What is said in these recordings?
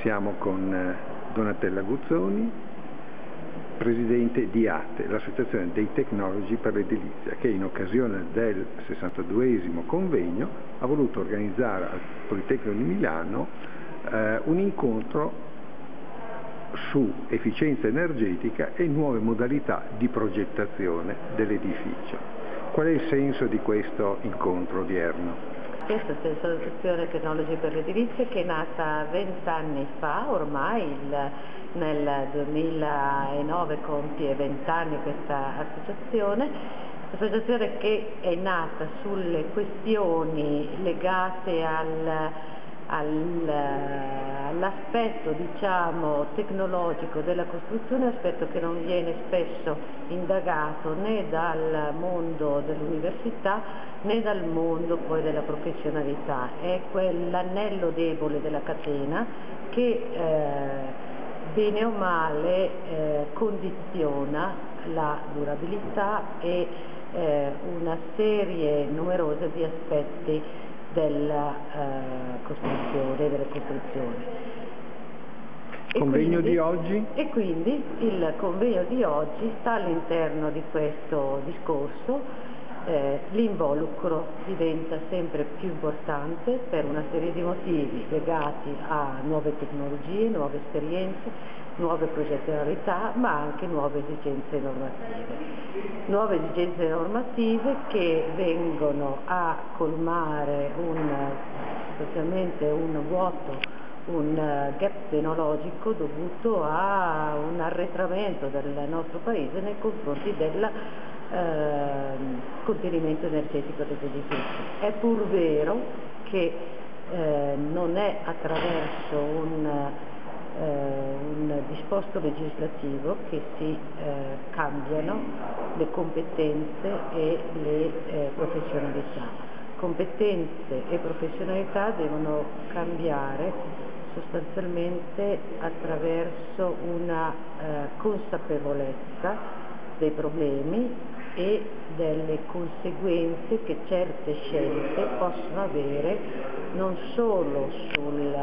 Siamo con eh, Donatella Guzzoni, presidente di ATE, l'Associazione dei Tecnologi per l'Edilizia, che in occasione del 62esimo convegno ha voluto organizzare al Politecnico di Milano eh, un incontro su efficienza energetica e nuove modalità di progettazione dell'edificio. Qual è il senso di questo incontro odierno? Questa è l'Associazione Tecnologi per l'Edilizia che è nata vent'anni fa, ormai il, nel 2009 compie vent'anni questa associazione, associazione che è nata sulle questioni legate al all'aspetto diciamo, tecnologico della costruzione, aspetto che non viene spesso indagato né dal mondo dell'università né dal mondo poi della professionalità, è quell'anello debole della catena che eh, bene o male eh, condiziona la durabilità e eh, una serie numerosa di aspetti della eh, costruzione, delle costruzioni. Convegno quindi, di oggi? E quindi il convegno di oggi sta all'interno di questo discorso, eh, l'involucro diventa sempre più importante per una serie di motivi legati a nuove tecnologie, nuove esperienze, nuove progettualità ma anche nuove esigenze normative. Nuove esigenze normative che vengono a colmare un, sostanzialmente un vuoto un gap tecnologico dovuto a un arretramento del nostro Paese nei confronti del eh, contenimento energetico degli edifici. È pur vero che eh, non è attraverso un eh, un disposto legislativo che si eh, cambiano le competenze e le eh, professionalità. Competenze e professionalità devono cambiare sostanzialmente attraverso una consapevolezza dei problemi e delle conseguenze che certe scelte possono avere non solo sul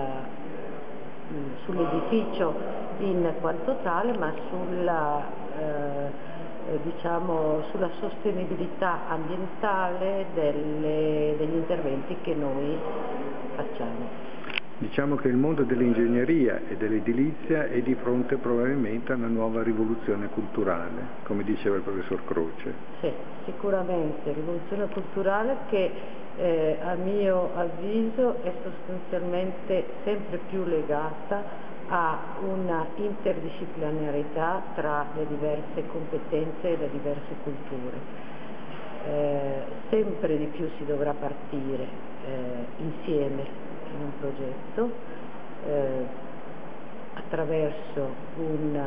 sull'edificio in quanto tale, ma sulla, eh, diciamo, sulla sostenibilità ambientale delle, degli interventi che noi facciamo. Diciamo che il mondo dell'ingegneria e dell'edilizia è di fronte probabilmente a una nuova rivoluzione culturale, come diceva il professor Croce. Sì, sicuramente, rivoluzione culturale che eh, a mio avviso è sostanzialmente sempre più legata a una interdisciplinarietà tra le diverse competenze e le diverse culture. Eh, sempre di più si dovrà partire eh, insieme in un progetto eh, attraverso un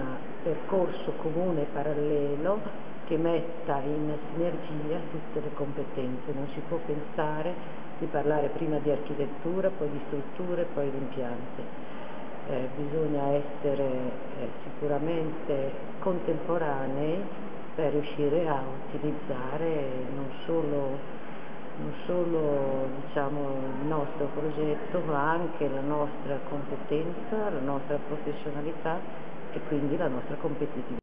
percorso comune parallelo che metta in sinergia tutte le competenze, non si può pensare di parlare prima di architettura, poi di strutture, poi di impianti. Eh, bisogna essere eh, sicuramente contemporanei per riuscire a utilizzare non solo, non solo diciamo, il nostro progetto ma anche la nostra competenza, la nostra professionalità e quindi la nostra competitività.